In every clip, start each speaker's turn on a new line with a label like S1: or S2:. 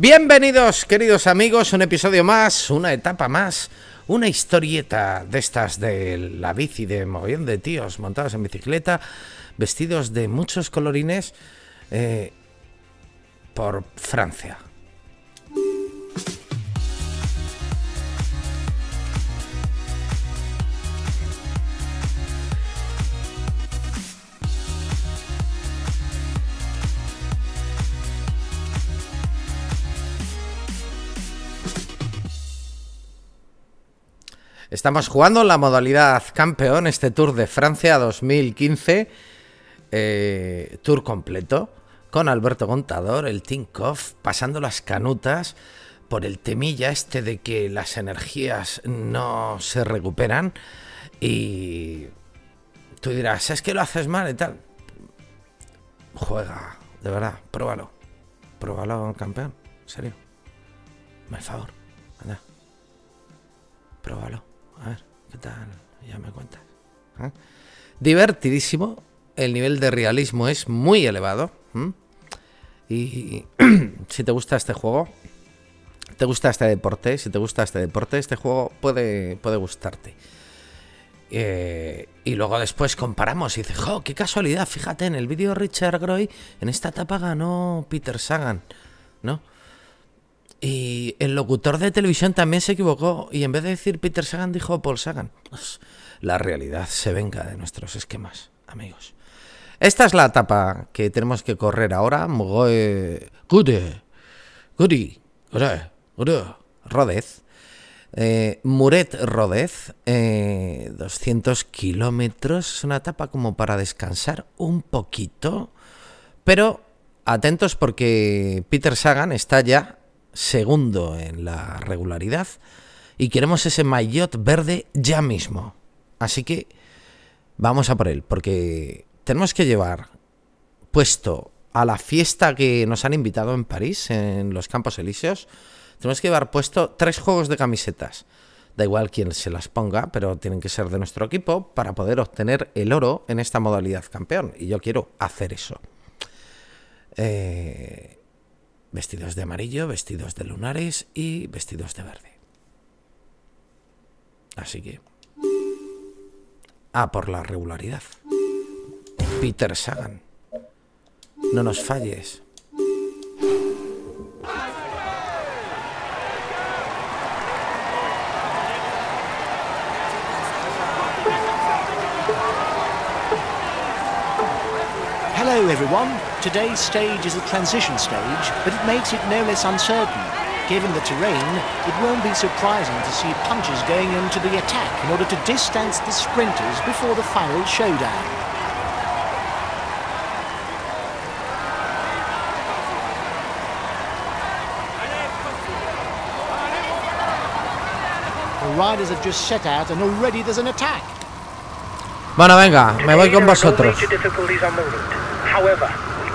S1: Bienvenidos, queridos amigos, un episodio más, una etapa más, una historieta de estas de la bici de mogollón de tíos montados en bicicleta, vestidos de muchos colorines eh, por Francia. Estamos jugando la modalidad campeón, este Tour de Francia 2015, eh, tour completo, con Alberto Contador, el Tinkoff, pasando las canutas por el temilla este de que las energías no se recuperan y tú dirás, es que lo haces mal y tal. Juega, de verdad, pruébalo. Pruébalo, campeón, en serio. Me favor, anda. Pruébalo. A ver, ¿qué tal? Ya me cuentas. ¿eh? Divertidísimo. El nivel de realismo es muy elevado. Y si te gusta este juego, te gusta este deporte, si te gusta este deporte, este juego puede, puede gustarte. Eh, y luego después comparamos y dices, ¡jo! ¡Qué casualidad! Fíjate, en el vídeo Richard Groy, en esta etapa ganó Peter Sagan, ¿no? Y el locutor de televisión también se equivocó y en vez de decir Peter Sagan dijo Paul Sagan. Pues, la realidad se venga de nuestros esquemas, amigos. Esta es la etapa que tenemos que correr ahora. Goody, Goody, Rodez. Eh, Muret Rodez, 200 eh, kilómetros. Es una etapa como para descansar un poquito. Pero atentos porque Peter Sagan está ya segundo en la regularidad y queremos ese maillot verde ya mismo. Así que vamos a por él, porque tenemos que llevar puesto a la fiesta que nos han invitado en París, en los Campos Elíseos, tenemos que llevar puesto tres juegos de camisetas. Da igual quién se las ponga, pero tienen que ser de nuestro equipo para poder obtener el oro en esta modalidad campeón. Y yo quiero hacer eso. Eh, Vestidos de amarillo, vestidos de lunares y vestidos de verde. Así que... Ah, por la regularidad. Peter Sagan. No nos falles.
S2: Hello everyone. Today's stage is a transition stage, but it makes it no less uncertain. Given the terrain, it won't be surprising to see punches going into the attack in order to distance the sprinters before the final showdown. The riders have just set out and already there's an attack.
S1: Bueno, venga, me voy con vosotros.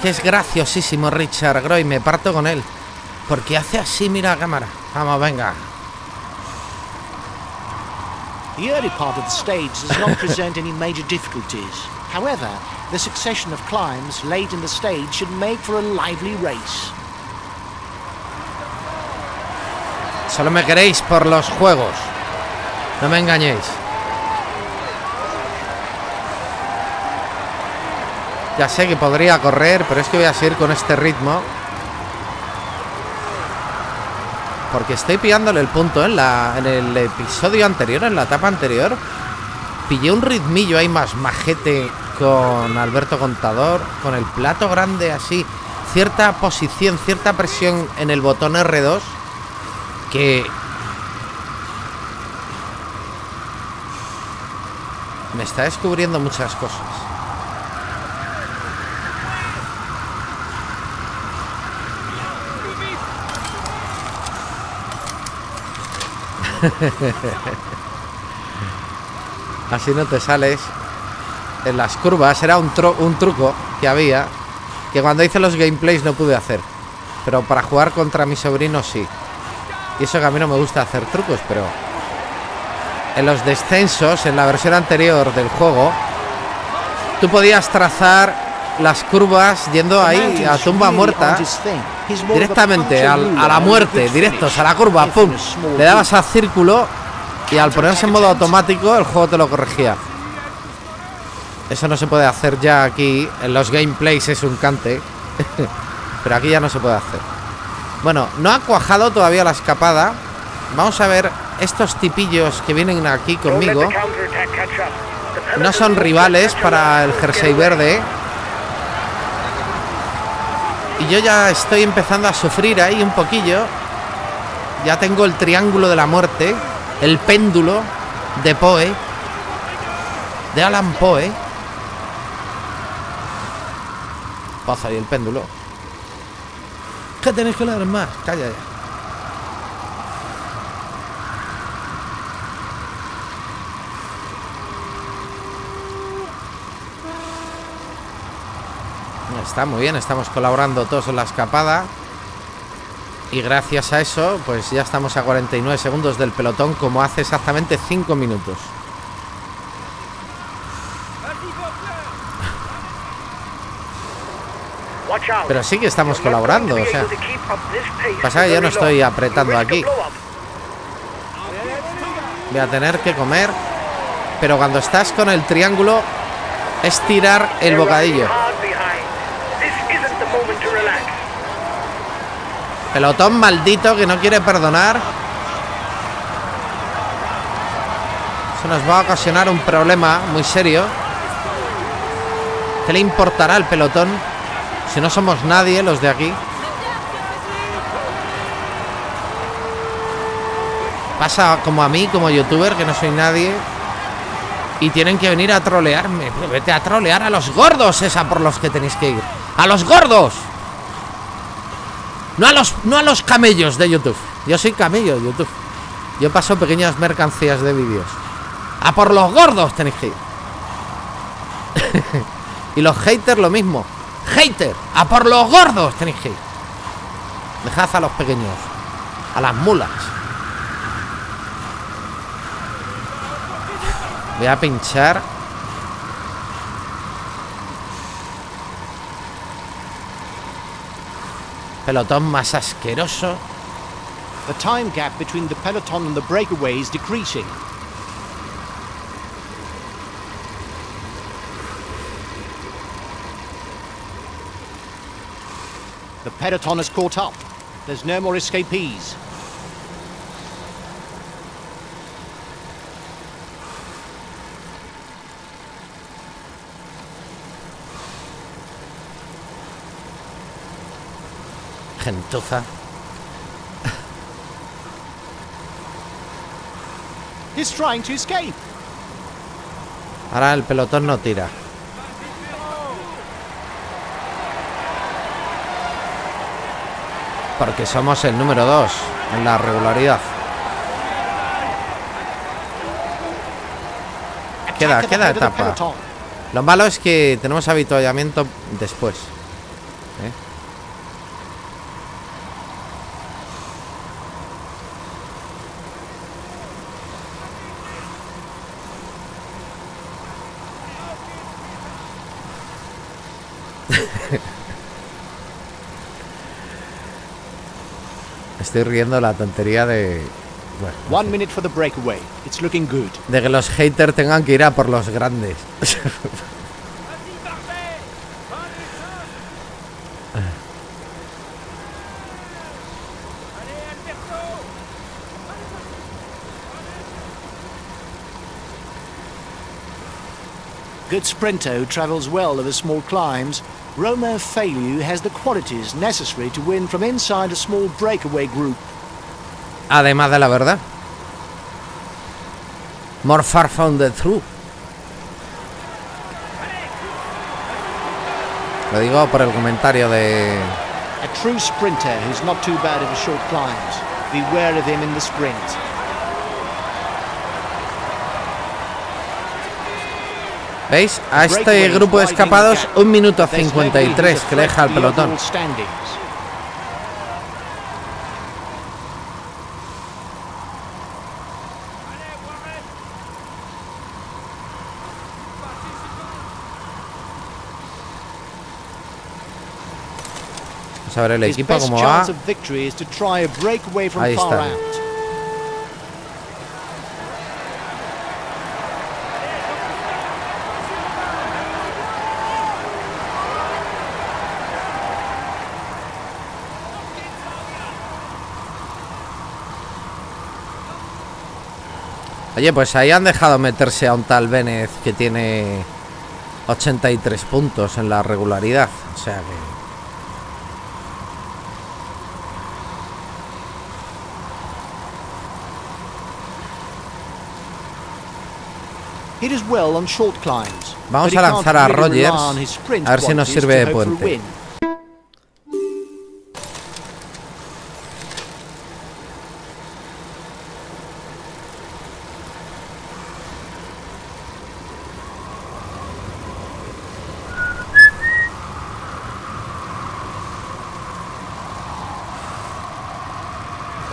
S1: que es graciosísimo Richard Groy, me parto con él. Porque hace así, mira la cámara. Vamos, venga.
S2: The early part of the stage does not present any major difficulties. However, the succession of climbs late in the stage should make for a lively race.
S1: Solo me queréis por los juegos. No me engañéis. Ya sé que podría correr, pero es que voy a seguir con este ritmo. Porque estoy pillándole el punto en, la, en el episodio anterior, en la etapa anterior. Pillé un ritmillo ahí más majete con Alberto Contador, con el plato grande así. Cierta posición, cierta presión en el botón R2 que... Me está descubriendo muchas cosas. Así no te sales. En las curvas era un, tru- un truco que había que cuando hice los gameplays no pude hacer. Pero para jugar contra mi sobrino sí. Y eso que a mí no me gusta hacer trucos, pero en los descensos, en la versión anterior del juego, tú podías trazar las curvas yendo ahí a tumba muerta directamente al- a la muerte, directos a la curva, pum. Le dabas al círculo y al ponerse en modo automático el juego te lo corregía. Eso no se puede hacer ya aquí. En los gameplays es un cante. Pero aquí ya no se puede hacer. Bueno, no ha cuajado todavía la escapada. Vamos a ver estos tipillos que vienen aquí conmigo. No son rivales para el jersey verde. Yo ya estoy empezando a sufrir ahí un poquillo. Ya tengo el triángulo de la muerte. El péndulo de Poe. De Alan Poe. Pasa ahí el péndulo. ¿Qué tenéis que leer más? Calla ya. Está muy bien, estamos colaborando todos en la escapada. Y gracias a eso, pues ya estamos a 49 segundos del pelotón, como hace exactamente 5 minutos. Pero sí que estamos colaborando, o sea. Pasa que yo no estoy apretando aquí. Voy a tener que comer. Pero cuando estás con el triángulo, es tirar el bocadillo. Pelotón maldito que no quiere perdonar. Eso nos va a ocasionar un problema muy serio. ¿Qué le importará al pelotón? Si no somos nadie los de aquí. Pasa como a mí, como youtuber, que no soy nadie. Y tienen que venir a trolearme. Vete a trolear a los gordos, esa por los que tenéis que ir. ¡A los gordos! No a los, no a los camellos de YouTube. Yo soy camello de YouTube. Yo paso pequeñas mercancías de vídeos. A por los gordos tenéis que ir. y los haters lo mismo. Hater, a por los gordos tenéis que ir. Dejad a los pequeños. A las mulas. Voy a pinchar. Pelotón más asqueroso.
S2: The time gap between the peloton and the breakaway is decreasing. The peloton has caught up. There's no more escapees.
S1: Gentuza.
S2: He's trying to escape.
S1: Ahora el pelotón no tira. Porque somos el número 2 en la regularidad. Queda, queda etapa. Lo malo es que tenemos habituallamiento después. ¿eh? Estoy riendo la tontería de. Bueno,
S2: One minute for the breakaway. It's looking good.
S1: de que los haters tengan que ir a por los grandes.
S2: Good sprinter who travels well over small climbs, Romo Failu has the qualities necessary to win from inside a small breakaway group.
S1: Además de la verdad. More far from the truth. Lo digo por el comentario de.
S2: A true sprinter who's not too bad over short climbs. Beware of him in the sprint.
S1: ¿Veis? A este grupo de escapados, un minuto 53 que le deja al pelotón. Vamos a ver el equipo cómo va. Ahí está. Oye, pues ahí han dejado meterse a un tal Vélez que tiene 83 puntos en la regularidad. O sea que... Vamos a lanzar a Rogers a ver si nos sirve de puente.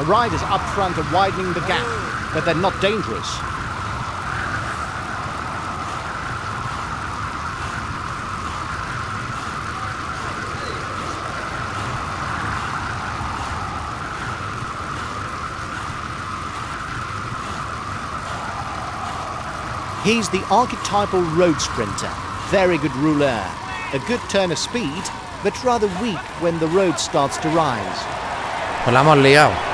S2: Riders up front are widening the gap, but they're not dangerous. He's the archetypal road sprinter, very good ruler, a good turn of speed, but rather weak when the road starts to rise.
S1: Pues la.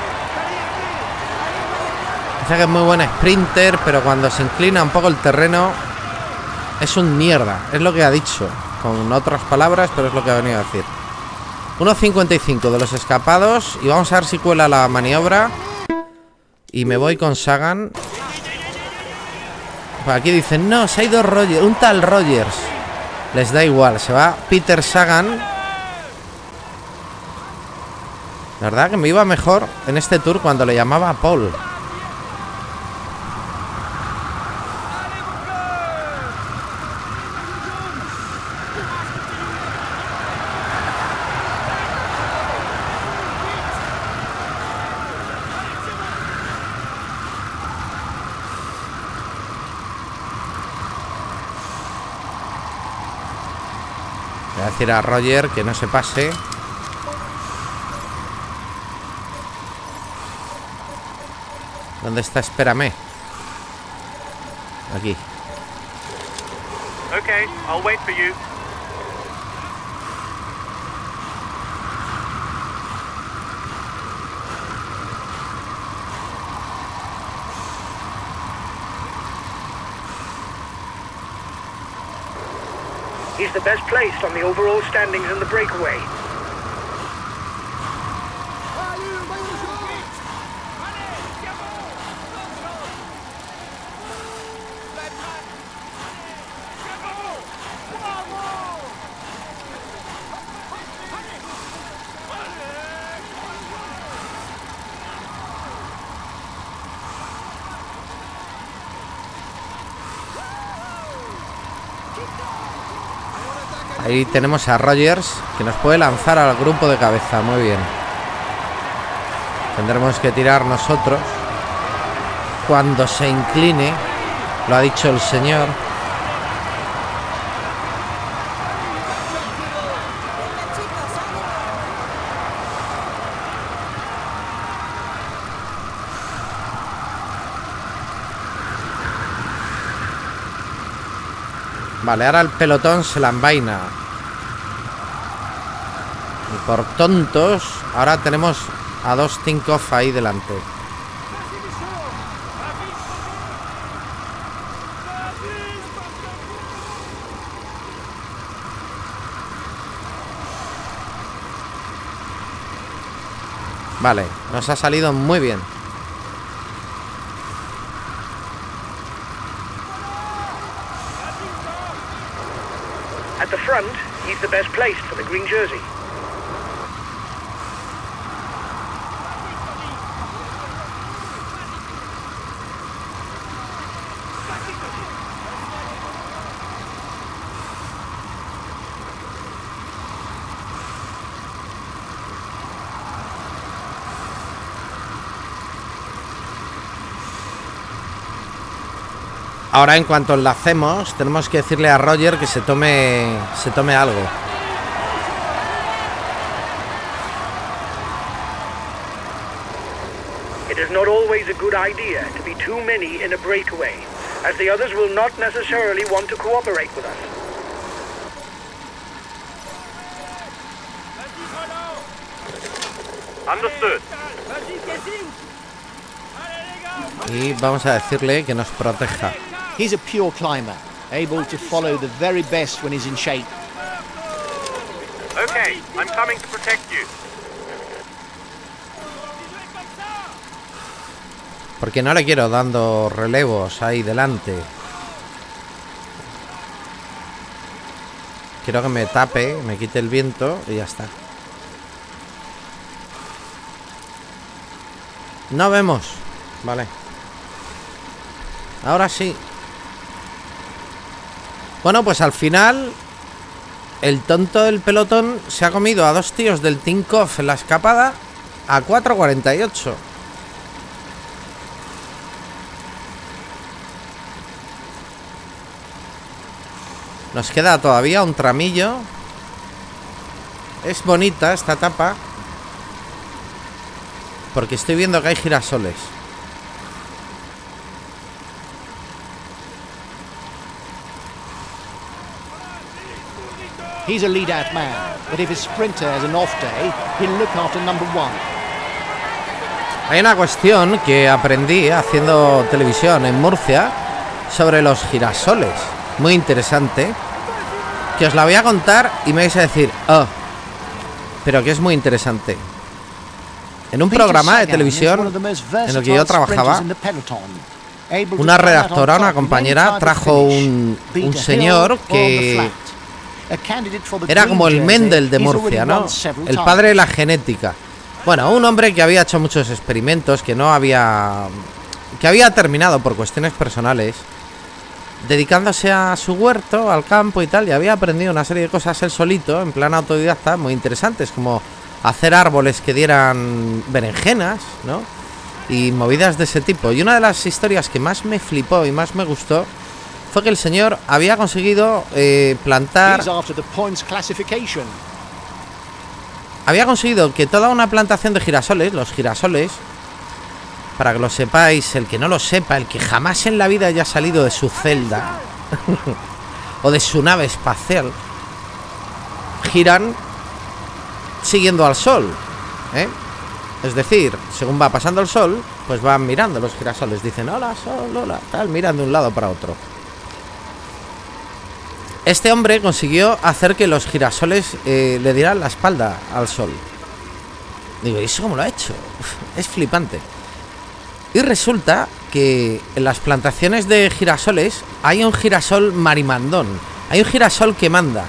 S1: Dice que es muy buen sprinter, pero cuando se inclina un poco el terreno es un mierda. Es lo que ha dicho, con otras palabras, pero es lo que ha venido a decir. 1.55 de los escapados y vamos a ver si cuela la maniobra. Y me voy con Sagan pues aquí dicen, no, se ha ido un tal Rogers. Les da igual, se va Peter Sagan. La verdad que me iba mejor en este tour cuando le llamaba a Paul. Decir a Roger que no se pase. ¿Dónde está? Espérame. Aquí.
S3: Okay, I'll wait for you. The best placed on the overall standings in the breakaway.
S1: Ahí tenemos a Rogers que nos puede lanzar al grupo de cabeza. Muy bien. Tendremos que tirar nosotros. Cuando se incline, lo ha dicho el señor. Vale, ahora el pelotón se la envaina. Por tontos, ahora tenemos a dos Tinkoff ahí delante. Vale, nos ha salido muy bien.
S3: front, he's the best placed for the green jersey.
S1: Ahora en cuanto enlacemos, tenemos que decirle a Roger que se tome se tome algo.
S3: It is not always a good idea to be too many in a breakaway, as the others will not necessarily want to cooperate with us.
S4: Understood.
S1: Y vamos a decirle que nos proteja.
S2: He's a pure climber, able to follow the very best when he's in shape.
S4: Okay, I'm coming to protect you.
S1: Porque no le quiero dando relevos ahí delante. Quiero que me tape, me quite el viento y ya está. No vemos. Vale. Ahora sí. Bueno, pues al final el tonto del pelotón se ha comido a dos tíos del Tinkoff en la escapada a 4.48. Nos queda todavía un tramillo. Es bonita esta etapa. Porque estoy viendo que hay girasoles.
S2: He's a lead-out man, but if his sprinter has an off day, he'll look after number one.
S1: Hay una cuestión que aprendí haciendo televisión en Murcia sobre los girasoles. Muy interesante. Que os la voy a contar y me vais a decir, oh, pero que es muy interesante. En un programa de televisión en el que yo trabajaba, una redactora, una compañera, trajo un, un señor que era como el Mendel de Murcia, ¿no? El padre de la genética. Bueno, un hombre que había hecho muchos experimentos, que no había... que había terminado por cuestiones personales, dedicándose a su huerto, al campo y tal, y había aprendido una serie de cosas él solito, en plan autodidacta, muy interesantes, como hacer árboles que dieran berenjenas, ¿no? Y movidas de ese tipo. Y una de las historias que más me flipó y más me gustó fue que el señor había conseguido eh, plantar había conseguido que toda una plantación de girasoles, los girasoles, para que lo sepáis, el que no lo sepa, el que jamás en la vida haya salido de su celda o de su nave espacial, giran siguiendo al sol. ¿eh? Es decir, según va pasando el sol, pues van mirando los girasoles. Dicen, hola, sol, hola, tal, miran de un lado para otro. Este hombre consiguió hacer que los girasoles eh, le dieran la espalda al sol. Digo, ¿y eso cómo lo ha hecho? Es flipante. Y resulta que en las plantaciones de girasoles hay un girasol marimandón. Hay un girasol que manda.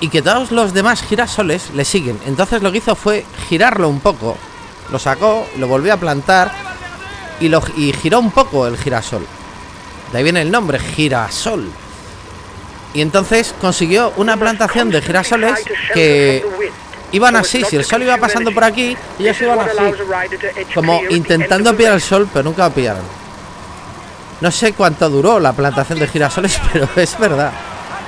S1: Y que todos los demás girasoles le siguen. Entonces lo que hizo fue girarlo un poco. Lo sacó, lo volvió a plantar y, y giró un poco el girasol. De ahí viene el nombre, girasol. Y entonces consiguió una plantación de girasoles que iban así, si el sol iba pasando por aquí, ellos iban así, como intentando pillar el sol, pero nunca lo pillaron. No sé cuánto duró la plantación de girasoles, pero es verdad.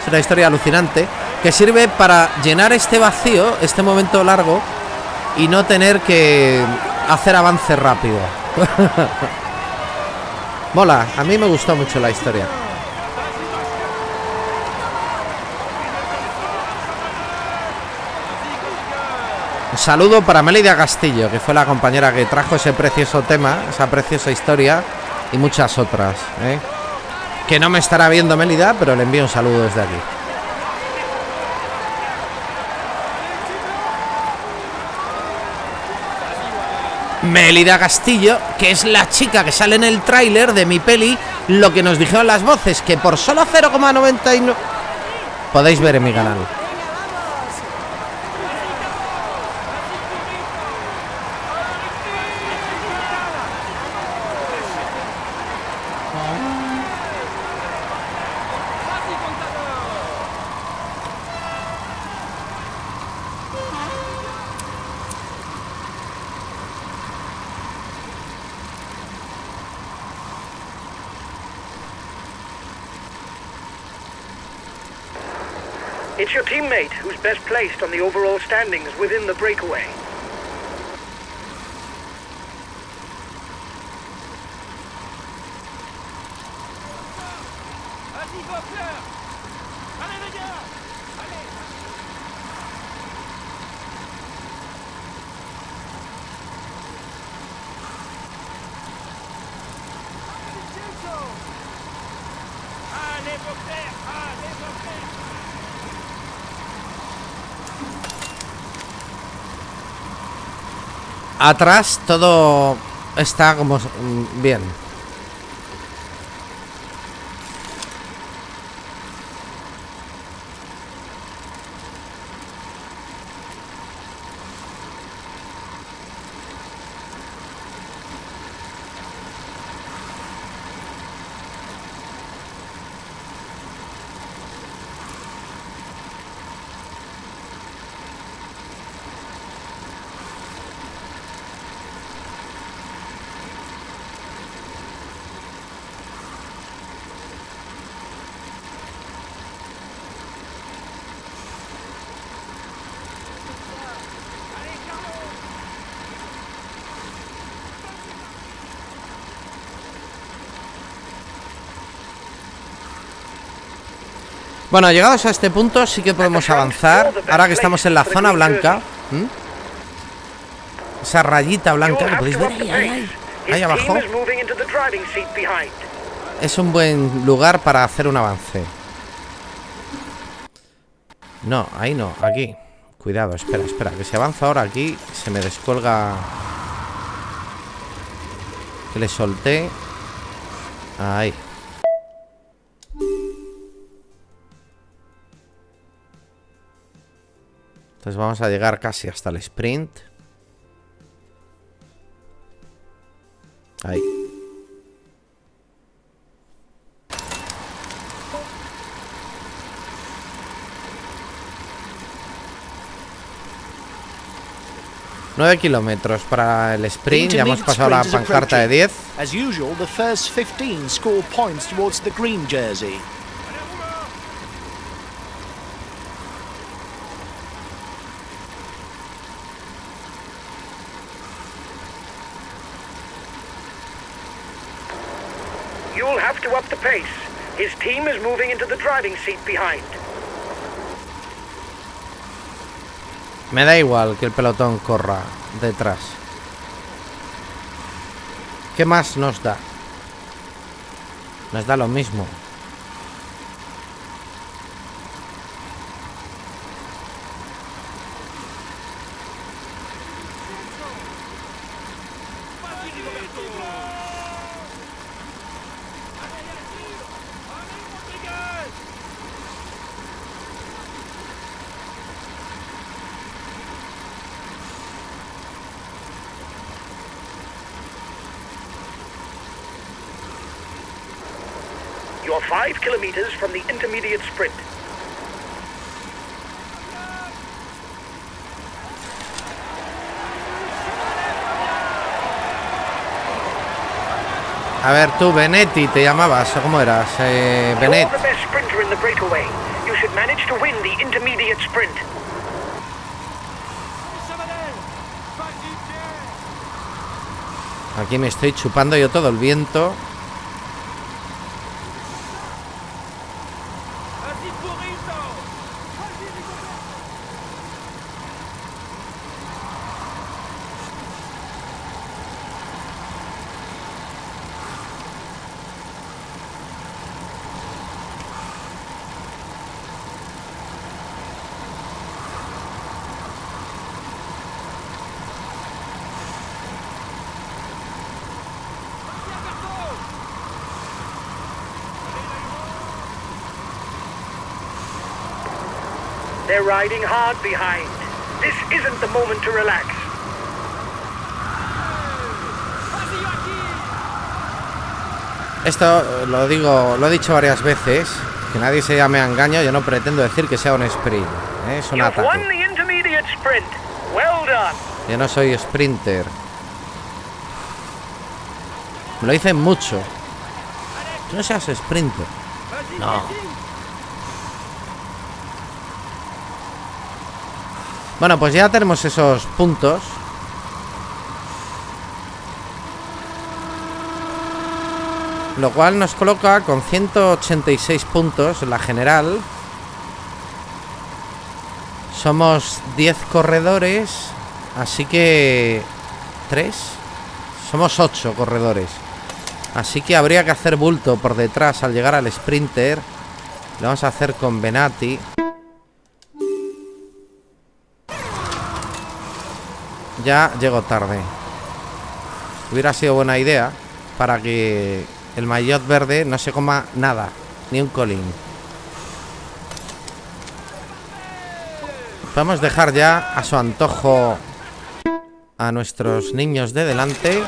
S1: Es una historia alucinante que sirve para llenar este vacío, este momento largo, y no tener que hacer avance rápido. Mola, a mí me gustó mucho la historia. Un saludo para Melida Castillo, que fue la compañera que trajo ese precioso tema, esa preciosa historia y muchas otras. ¿eh? Que no me estará viendo Melida, pero le envío un saludo desde aquí. Melida Castillo, que es la chica que sale en el tráiler de mi peli, lo que nos dijeron las voces, que por solo 0,99 podéis ver en mi canal.
S3: It's your teammate who's best placed on the overall standings within the breakaway.
S1: Atrás todo está como mm, bien. Bueno, llegados a este punto sí que podemos avanzar. Ahora que estamos en la zona blanca. Esa rayita blanca que podéis ver ahí. Ahí abajo. Es un buen lugar para hacer un avance. No, ahí no, aquí. Cuidado, espera, espera. Que si avanzo ahora aquí, se me descuelga. Que le solté. Ahí. Entonces vamos a llegar casi hasta el sprint. Ahí. Nueve kilómetros para el sprint. Ya hemos pasado la pancarta de 10.
S2: As usual, the first 15 score points towards the green jersey.
S3: You'll have to up the pace. His team is moving into the
S1: Me da igual que el pelotón corra detrás. ¿Qué más nos da? Nos da lo mismo.
S3: You're five kilometers from the intermediate sprint.
S1: A ver, tú, Benetti, te llamabas, ¿o cómo eras? Eh, Benet. Aquí me estoy chupando yo todo el viento.
S3: They're riding hard behind. This isn't the moment to relax.
S1: Esto eh, lo digo, lo he dicho varias veces. Que nadie se llame a engaño. Yo no pretendo decir que sea un sprint. ¿eh? Es un ataque. Yo no soy sprinter. Me lo dicen mucho. No seas sprinter. No. Bueno, pues ya tenemos esos puntos. Lo cual nos coloca con 186 puntos en la general. Somos 10 corredores, así que... ¿3? Somos 8 corredores. Así que habría que hacer bulto por detrás al llegar al sprinter. Lo vamos a hacer con Benati. Ya llego tarde. Hubiera sido buena idea para que el maillot verde no se coma nada, ni un colín. Podemos dejar ya a su antojo a nuestros niños de delante.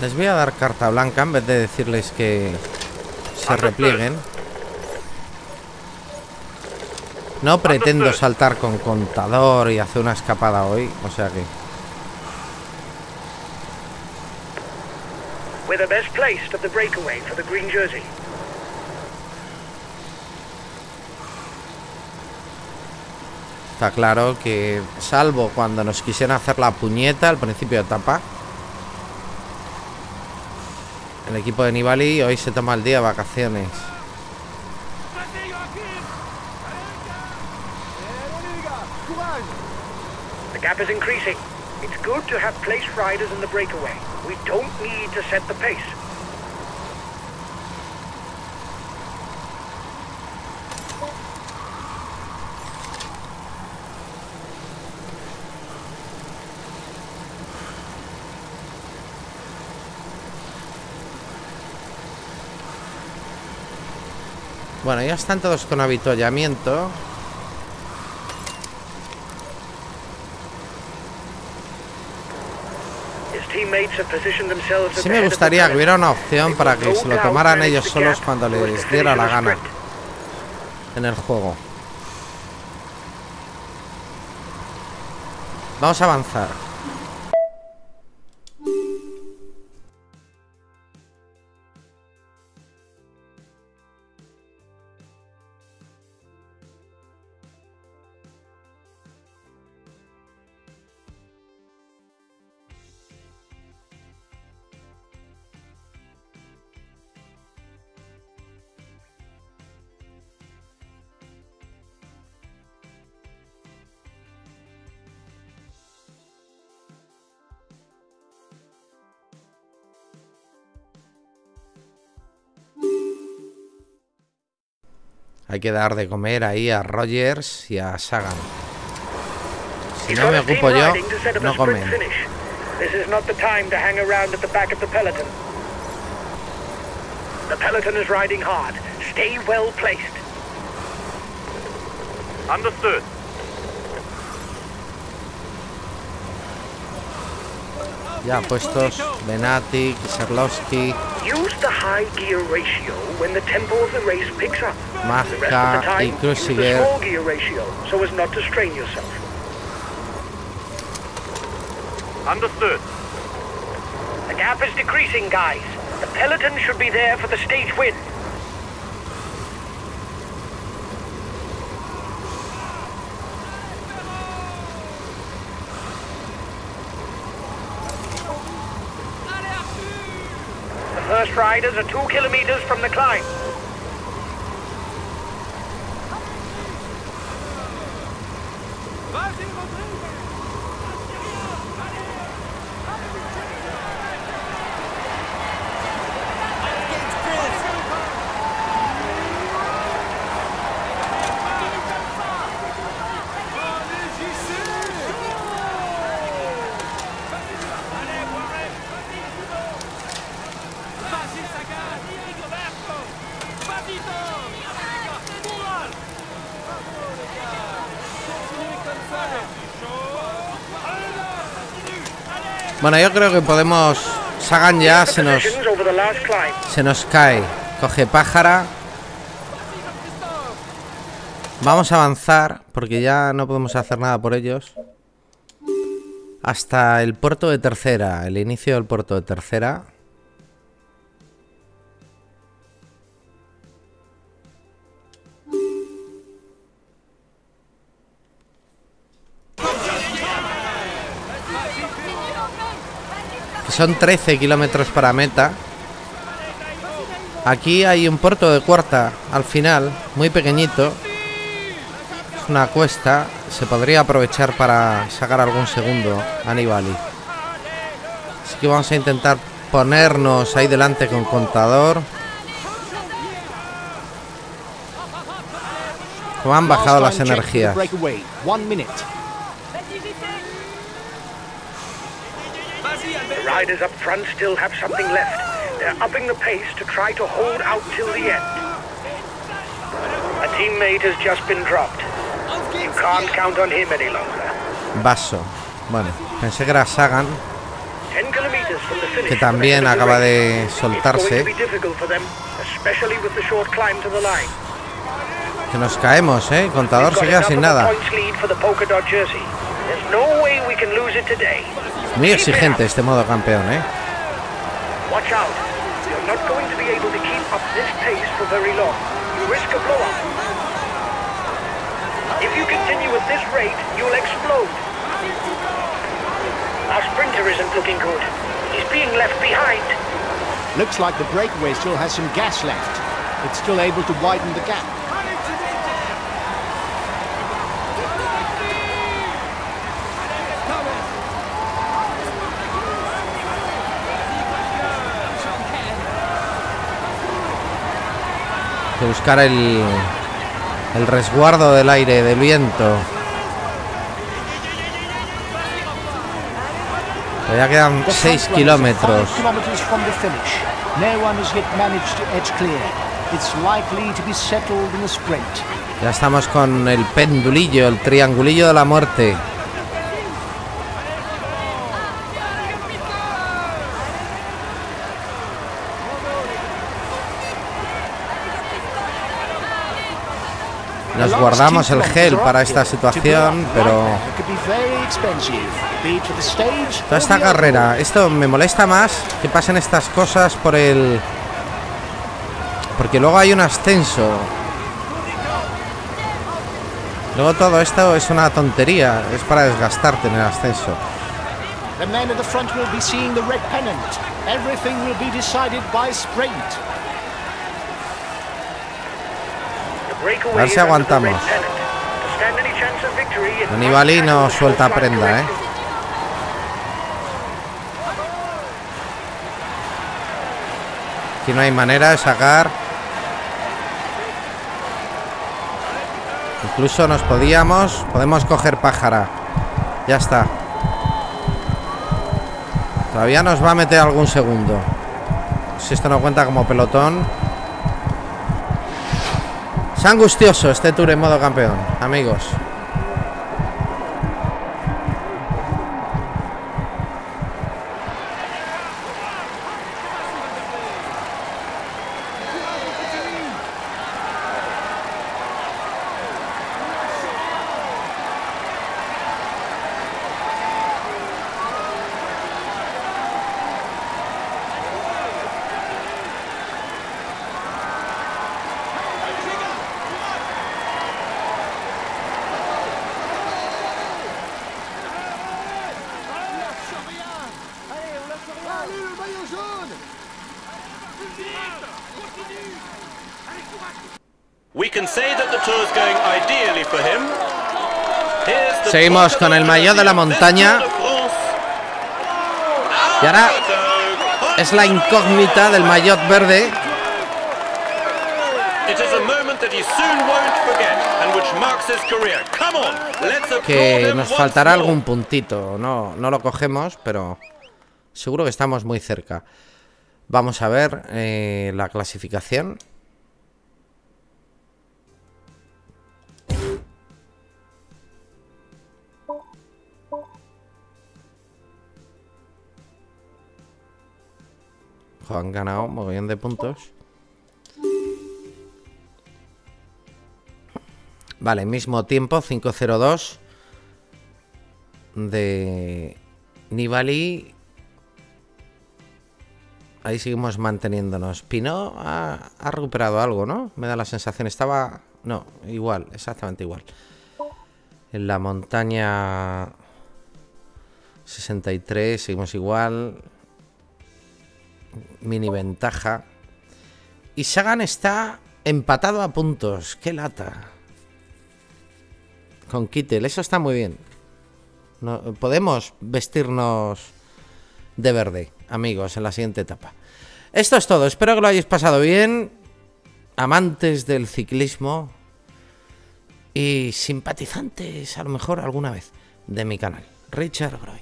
S1: Les voy a dar carta blanca en vez de decirles que se replieguen. No pretendo saltar con contador y hacer una escapada hoy, o sea que...
S3: We're the best placed at the breakaway for the green jersey.
S1: Está claro que, salvo cuando nos quisieran hacer la puñeta al principio de etapa, el equipo de Nibali hoy se toma el día de vacaciones.
S3: The gap is increasing. It's good to have placed riders in the breakaway. We don't need to set the pace.
S1: Bueno, ya están todos con avituallamiento. Sí me gustaría que hubiera una opción para que se lo tomaran ellos solos cuando les diera la gana en el juego. Vamos a avanzar. Hay que dar de comer ahí a Rogers y a Sagan. Si no me ocupo yo, no comen.
S3: finish. This is not the time to hang around at the back of the peloton. The peloton is riding hard. Stay well placed.
S4: Understood.
S1: Ya puestos Benati, Kiserlowski,
S3: Use the high gear ratio when the tempo of the race picks up. The rest of the time,
S1: y
S3: use the small gear ratio so as not to strain yourself.
S4: Understood.
S3: The gap is decreasing, guys. The peloton should be there for the stage win. The first riders are two kilometers from the climb.
S1: Bueno, yo creo que podemos... Sagan ya se nos, se nos cae. Coge pájara. Vamos a avanzar porque ya no podemos hacer nada por ellos. hasta el puerto de tercera, el inicio del puerto de tercera. Son 13 kilómetros para meta. Aquí hay un puerto de cuarta al final, muy pequeñito. Es una cuesta. Se podría aprovechar para sacar algún segundo a Nibali. Así que vamos a intentar ponernos ahí delante con contador. Como han bajado las energías.
S3: Riders up front still have something left. They're upping the pace to try to hold out till the end. A teammate has just been dropped. You can't count on him any longer.
S1: Vaso. Bueno, pensé que era Sagan.
S3: 10 kilometers from the finish.
S1: Que también
S3: for the end of the
S1: acaba de soltarse.
S3: going to be difficult for them, especially with the short climb to the line.
S1: Que nos caemos, ¿eh? El contador se queda sin nada.
S3: Points lead for the polka dot jersey. There's no way we can lose it today.
S1: Muy exigente este modo campeón, ¿eh?
S3: Watch out. You're not going to be able to keep up this pace for very long. You risk a blow up. If you continue at this rate, you'll explode. Our sprinter isn't looking good. He's being left behind.
S2: Looks like the breakaway still has some gas left. It's still able to widen the gap.
S1: Que buscar el, el resguardo del aire, del viento. Todavía quedan
S2: The
S1: 6
S2: front runners are
S1: kilómetros. Ya estamos con el pendulillo, el triangulillo de la muerte. Nos guardamos el gel para esta situación, pero toda esta carrera, esto me molesta más que pasen estas cosas por el... Porque luego hay un ascenso. Luego todo esto es una tontería, es para desgastarte en el ascenso.
S2: The men at the front will be seeing the red pennant. Everything will be decided by sprint.
S3: The breakaway
S1: A ver si aguantamos. Nibali no suelta prenda, ¿eh? Aquí no hay manera de sacar. Incluso nos podíamos, podemos coger pájara. Ya está. Todavía nos va a meter algún segundo. Si esto no cuenta como pelotón. Es angustioso este tour en modo campeón, amigos. Seguimos con el maillot de la montaña. Y ahora es la incógnita del maillot verde. Que nos faltará algún puntito. No, no lo cogemos, pero seguro que estamos muy cerca. Vamos a ver eh, la clasificación. Jo, han ganado un de puntos. Vale, mismo tiempo, 5.02 de, Nibali. Ahí seguimos manteniéndonos. Pino ha, ha recuperado algo, ¿no? Me da la sensación. Estaba. No, igual, exactamente igual. En la montaña 63 seguimos igual. Mini ventaja. Y Sagan está empatado a puntos. ¡Qué lata! Con Kittel, eso está muy bien. No, podemos vestirnos de verde, amigos, en la siguiente etapa. Esto es todo, espero que lo hayáis pasado bien. Amantes del ciclismo y simpatizantes, a lo mejor alguna vez, de mi canal. Richard Groy.